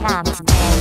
Mama.